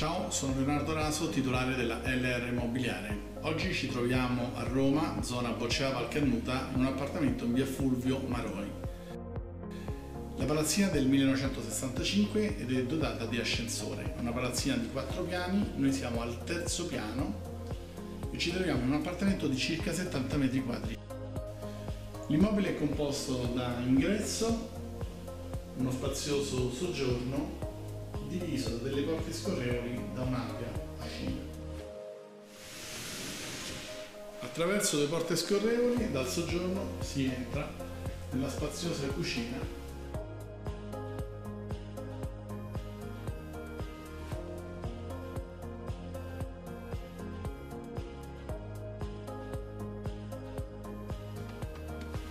sono Leonardo Raso, titolare della LR Immobiliare. Oggi ci troviamo a Roma, zona Boccea Valcannuta, in un appartamento in via Fulvio Maroi. La palazzina è del 1965 ed è dotata di ascensore. Una palazzina di quattro piani, noi siamo al terzo piano e ci troviamo in un appartamento di circa 70 metri quadri. L'immobile è composto da ingresso, uno spazioso soggiorno diviso delle porte scorrevoli da un'ampia uscita. Attraverso le porte scorrevoli dal soggiorno si entra nella spaziosa cucina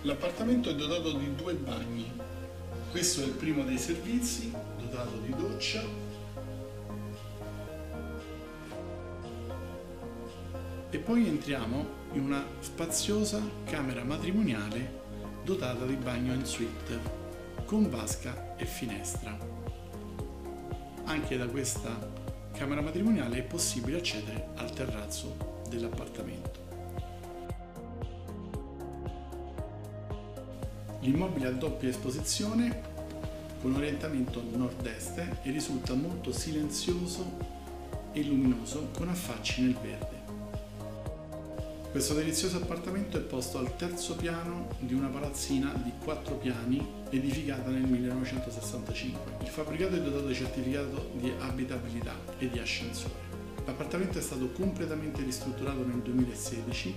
L'appartamento è dotato di due bagni. Questo è il primo dei servizi, dotato di doccia. E poi entriamo in una spaziosa camera matrimoniale dotata di bagno in suite, con vasca e finestra. Anche da questa camera matrimoniale è possibile accedere al terrazzo dell'appartamento. L'immobile ha doppia esposizione con orientamento nord-est e risulta molto silenzioso e luminoso con affacci nel verde. Questo delizioso appartamento è posto al terzo piano di una palazzina di quattro piani edificata nel 1965. Il fabbricato è dotato di certificato di abitabilità e di ascensore. L'appartamento è stato completamente ristrutturato nel 2016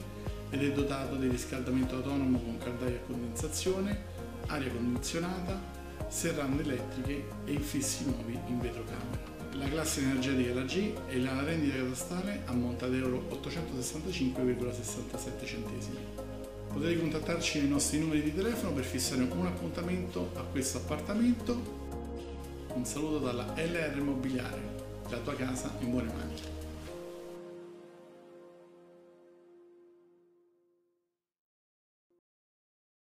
ed è dotato di riscaldamento autonomo con caldaia a condensazione, aria condizionata, serrande elettriche e infissi nuovi in vetrocamera. La classe energetica è la G e la rendita catastale ammonta ad euro 865,67 centesimi. Potete contattarci nei nostri numeri di telefono per fissare un appuntamento a questo appartamento. Un saluto dalla LR Immobiliare, la tua casa in buone mani.